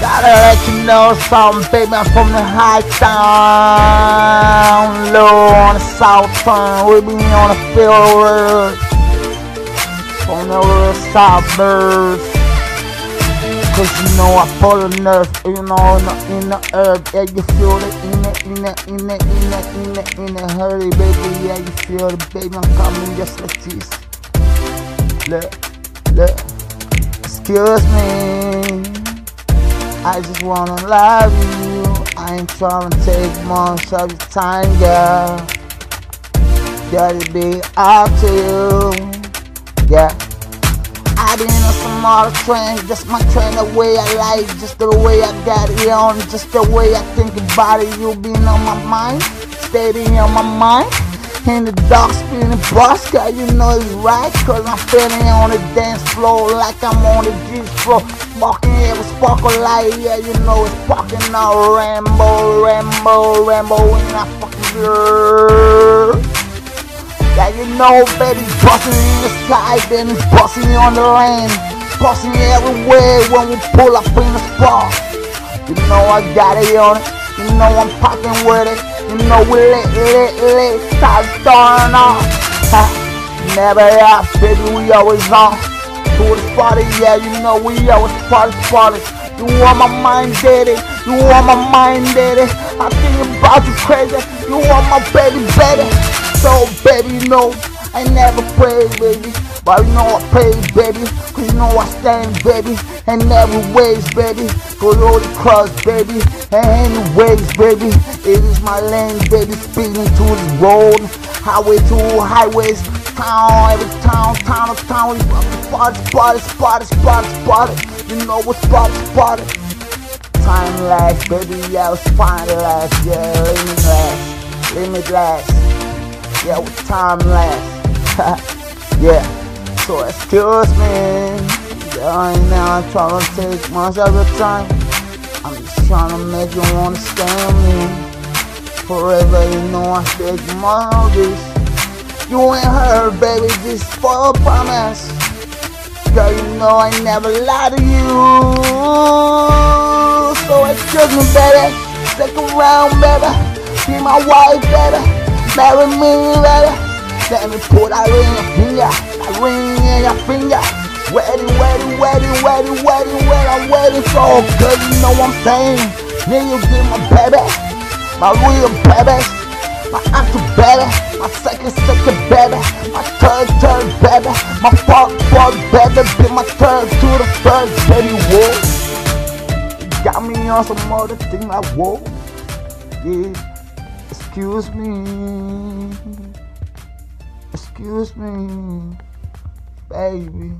Gotta let you know something, baby. I'm from the high town, low on the south turn. We be on the field from the real suburbs. Cause you know I pull the nerve, you know, in the, in the earth. Yeah, you feel it in it, in it, in it, in it, in it, in it. Hurry, baby, yeah, you feel it, baby. I'm coming just like this. Look, look, excuse me. I just wanna love you. I ain't trying to take much of your time, girl. Gotta be up to you. Yeah. I been on some other train, just my train the way I like, just the way I got it on, just the way I think about it. You been on my mind, steady on my mind. In the dark spinning bus, girl, you know it's right, cause I'm feeling on the dance floor like I'm on the G floor. Sparking sparkle light, yeah, you know it's sparking out rainbow, rainbow, rainbow in that fucking girl. Yeah, you know, baby, busting in the sky, then it's busting on the land, busting everywhere when we pull up in the spot. You know I got it on it, you know I'm popping with it, you know we lit, lit, lit, start starting off. Never off, baby, we always on. To the party, yeah, you know we always party, party. You want my mind, daddy, you want my mind, daddy. I think about you crazy, you want my baby, baby. So baby, you know I never pray, baby, but you know I pray, baby, cause you know I stand, baby, and every ways, baby, go all the cross, baby, and anyways, baby, it is my lane, baby, speeding to the road, highway to highways, town, every town, town to town, we spot, spot, spot, spot, spot, you know what spot, spot. Time lapse, baby, yeah, it's fine last, yeah, limitless, limitless. Yeah, with time lapse. yeah. So excuse me. Yeah, right now I'm trying to take much of your time. I'm just trying to make you understand me. Forever, you know I take more of this. You ain't heard, baby, this for a promise. Girl, you know I never lie to you. So excuse me, baby. Stick around, baby. Be my wife, baby. Marry me, baby. Let me put that ring in your finger. That ring in your finger. Waiting, waiting, waiting, waiting, waiting, waiting. I'm waiting for you know I'm saying. Then you give my baby. My real baby. My after baby. My second, second baby. My third, third baby. My fourth, fourth baby. Be my third to the first baby. Whoa. Got me on some other thing like whoa. Yeah. Excuse me. Excuse me, baby.